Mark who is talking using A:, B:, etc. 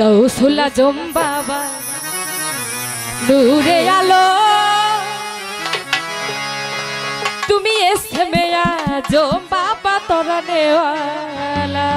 A: কৌশুলা জম বাবা দূরে আলো। তুমি এসে মেয়া জম বাবা তোরা নেওয়ালা